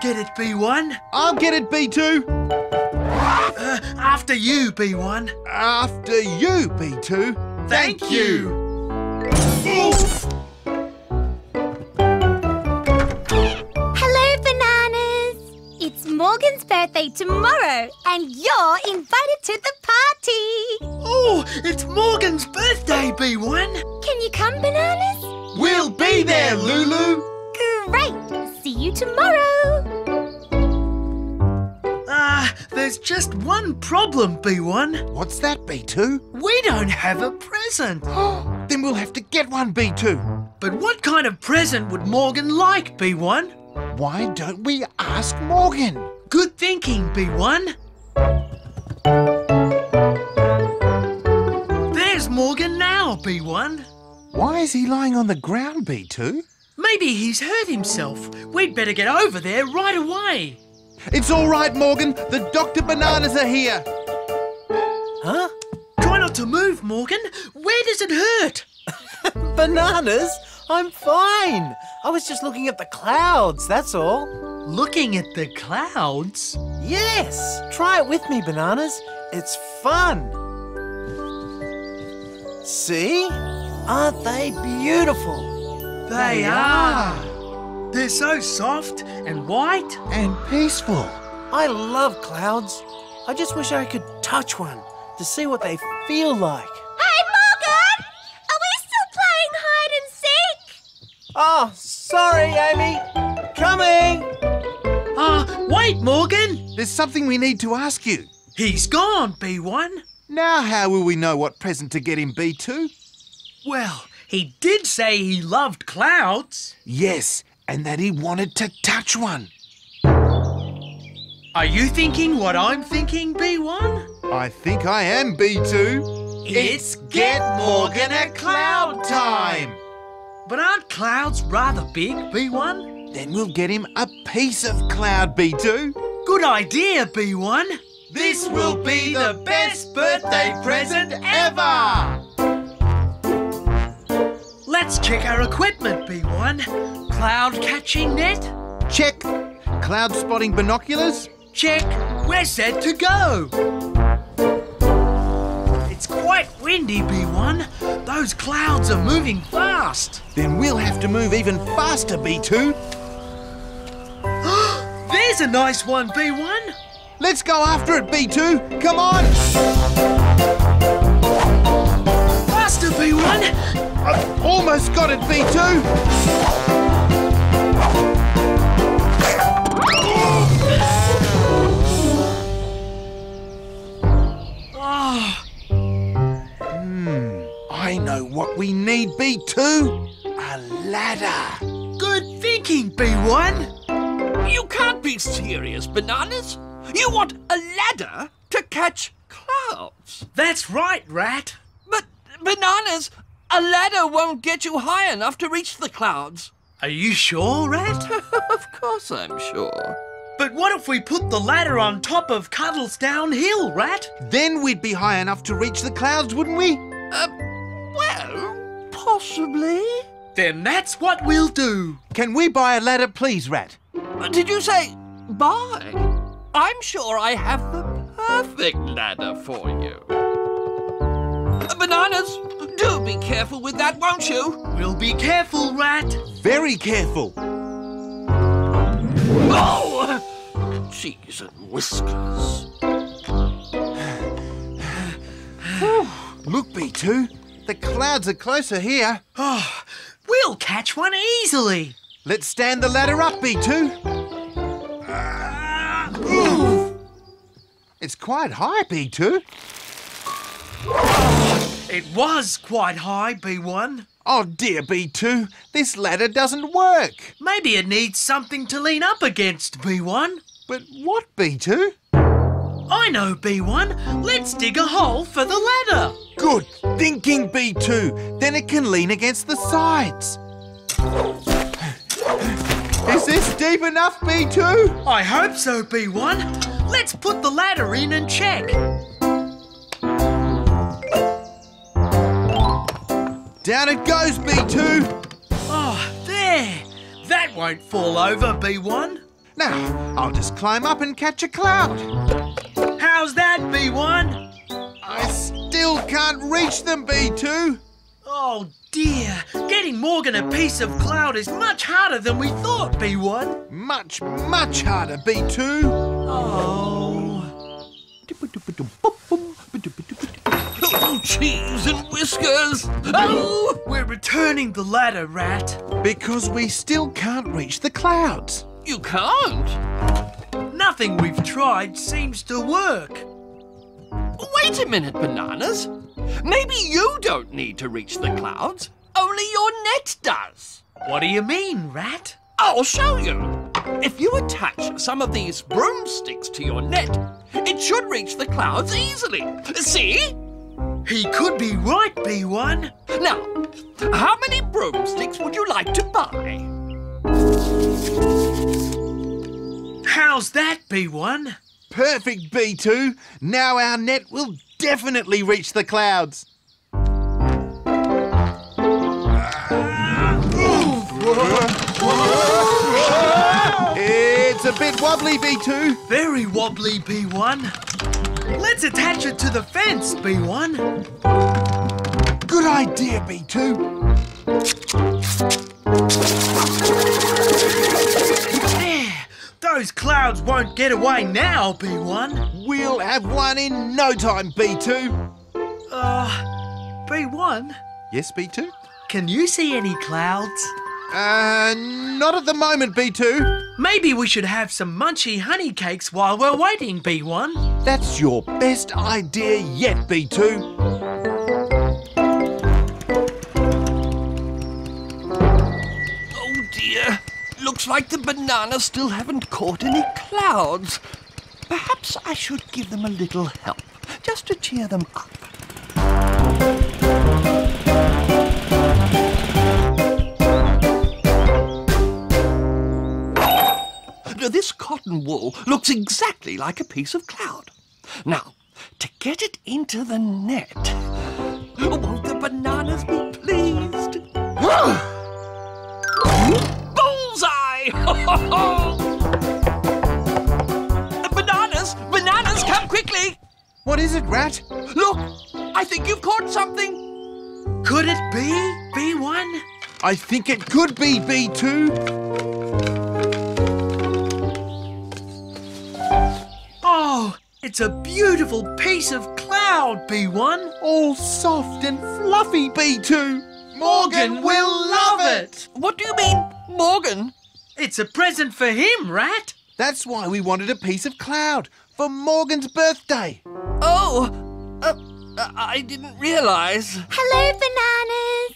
B1. I'll get it, B2. Uh, after you, B1. After you, B2. Thank you. Hello, bananas! It's Morgan's birthday tomorrow, and you're invited to the party! Oh, it's Morgan's birthday, B1. Can you come, bananas? We'll be there, Lulu. Great! See you tomorrow! Ah, there's just one problem, B1. What's that, B2? We don't have a present. then we'll have to get one, B2. But what kind of present would Morgan like, B1? Why don't we ask Morgan? Good thinking, B1. There's Morgan now, B1. Why is he lying on the ground, B2? Maybe he's hurt himself. We'd better get over there right away. It's all right, Morgan. The Dr. Bananas are here. Huh? Try not to move, Morgan. Where does it hurt? Bananas? I'm fine. I was just looking at the clouds, that's all. Looking at the clouds? Yes. Try it with me, Bananas. It's fun. See? Aren't they beautiful? They are. They're so soft and white. And peaceful. I love clouds. I just wish I could touch one to see what they feel like. Hey, Morgan! Are we still playing hide and seek? Oh, sorry, Amy. Coming! Ah, wait, Morgan. There's something we need to ask you. He's gone, B1. Now, how will we know what present to get him, B2? Well, he did say he loved clouds. Yes, and that he wanted to touch one. Are you thinking what I'm thinking, B1? I think I am, B2. It's Get Morgan a Cloud Time. But aren't clouds rather big, B1? Then we'll get him a piece of cloud, B2. Good idea, B1. This will be the best birthday present ever! Let's check our equipment, B1. Cloud catching net? Check. Cloud spotting binoculars? Check. We're set to go. It's quite windy, B1. Those clouds are moving fast. Then we'll have to move even faster, B2. There's a nice one, B1. Let's go after it, B2. Come on. Faster, B1. I've almost got it, B2. Oh, Hmm, I know what we need, B2. A ladder. good thinking, B1. You can't be serious, Bananas. You want a ladder to catch clouds. That's right, Rat. But, Bananas, a ladder won't get you high enough to reach the clouds. Are you sure, Rat? of course I'm sure. but what if we put the ladder on top of Cuddles downhill, Rat? Then we'd be high enough to reach the clouds, wouldn't we? Uh, well, possibly. Then that's what we'll do. Can we buy a ladder, please, Rat? Uh, Did you say buy? I'm sure I have the perfect ladder for you. Bananas, do be careful with that, won't you? We'll be careful, Rat. Very careful. Oh! Cheese and whiskers. Look, B2. The clouds are closer here. Oh, we'll catch one easily. Let's stand the ladder up, B2. Ah. It's quite high, B2. It was quite high, B1. Oh dear, B2. This ladder doesn't work. Maybe it needs something to lean up against, B1. But what, B2? I know, B1. Let's dig a hole for the ladder. Good thinking, B2. Then it can lean against the sides. Is this deep enough, B2? I hope so, B1. Let's put the ladder in and check. Down it goes, B2. Oh, there. That won't fall over, B1. Now, I'll just climb up and catch a cloud. How's that, B1? I still can't reach them, B2. Oh dear, getting Morgan a piece of cloud is much harder than we thought, B1. Much, much harder, B2. Oh. Oh, cheese and whiskers! Oh! We're returning the ladder, Rat. Because we still can't reach the clouds. You can't! Nothing we've tried seems to work. Wait a minute, Bananas. Maybe you don't need to reach the clouds. Only your net does. What do you mean, Rat? I'll show you. If you attach some of these broomsticks to your net, it should reach the clouds easily. See? He could be right, B1. Now, how many broomsticks would you like to buy? How's that, B1? Perfect, B2. Now our net will definitely reach the clouds. It's a bit wobbly, B2. Very wobbly, B1. Let's attach it to the fence, B1. Good idea, B2. There. Those clouds won't get away now, B1. We'll have one in no time, B2. Uh, B1, Yes, B2? can you see any clouds? Uh, not at the moment, B2. Maybe we should have some munchy honey cakes while we're waiting, B1. That's your best idea yet, B2. Oh dear. Looks like the bananas still haven't caught any clouds. Perhaps I should give them a little help, just to cheer them up. Cotton wool looks exactly like a piece of cloud. Now, to get it into the net, won't the bananas be pleased? Bullseye! bananas! Bananas, come quickly! What is it, Rat? Look, I think you've caught something. Could it be, B1? I think it could be B2. It's a beautiful piece of cloud, B1. All soft and fluffy, B2. Morgan will love it. What do you mean, Morgan? It's a present for him, Rat. That's why we wanted a piece of cloud for Morgan's birthday. Oh, uh, I didn't realize. Hello,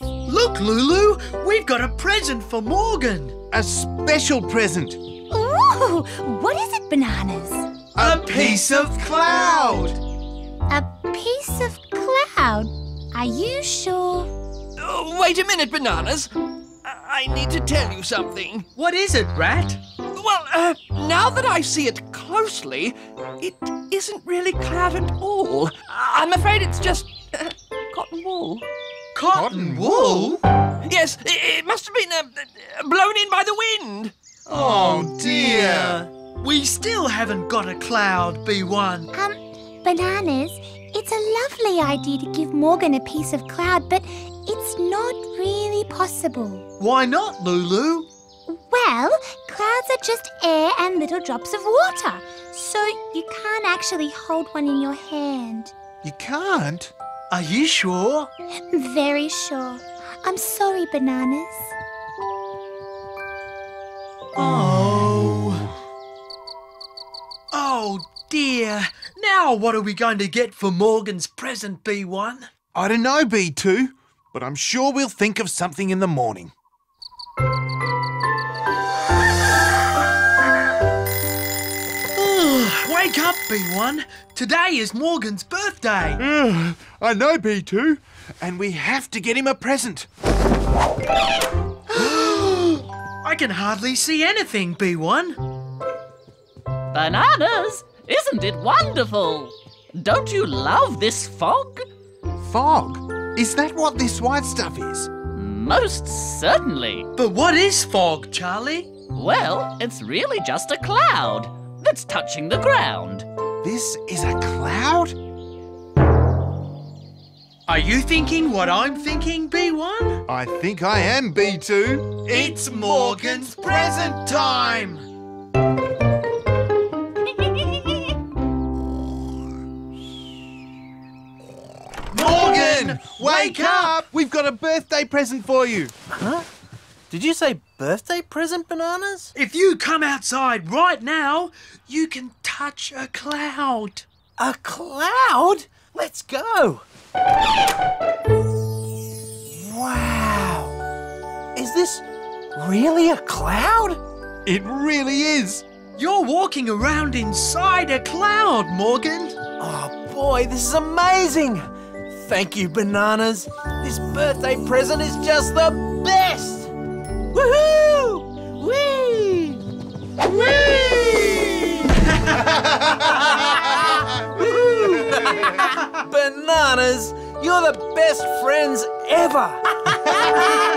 bananas. Look, Lulu, we've got a present for Morgan. A special present. Ooh, what is it, bananas? A piece of cloud. A piece of cloud. Are you sure? Oh, wait a minute, Bananas. I I need to tell you something. What is it, Rat? Well, uh, now that I see it closely, it isn't really cloud at all. I'm afraid it's just uh, cotton wool. Cotton wool? Yes, it, it must have been uh, blown in by the wind. Oh dear. We still haven't got a cloud, B1. Um, bananas, it's a lovely idea to give Morgan a piece of cloud, but it's not really possible. Why not, Lulu? Well, clouds are just air and little drops of water, so you can't actually hold one in your hand. You can't? Are you sure? Very sure. I'm sorry, bananas. Oh dear. Now what are we going to get for Morgan's present, B1? I don't know, B2, but I'm sure we'll think of something in the morning. Wake up, B1. Today is Morgan's birthday. I know, B2, and we have to get him a present. I can hardly see anything, B1. Bananas! Isn't it wonderful? Don't you love this fog? Fog? Is that what this white stuff is? Most certainly. But what is fog, Charlie? Well, it's really just a cloud that's touching the ground. This is a cloud? Are you thinking what I'm thinking, B1? I think I am B2. It's Morgan's present time! Morgan, wake up! We've got a birthday present for you. Huh? Did you say birthday present bananas? If you come outside right now, you can touch a cloud. A cloud? Let's go. Wow. Is this really a cloud? It really is. You're walking around inside a cloud, Morgan. Oh boy, this is amazing. Thank you, bananas. This birthday present is just the best. Woohoo! Whee! Whee! Bananas, you're the best friends ever.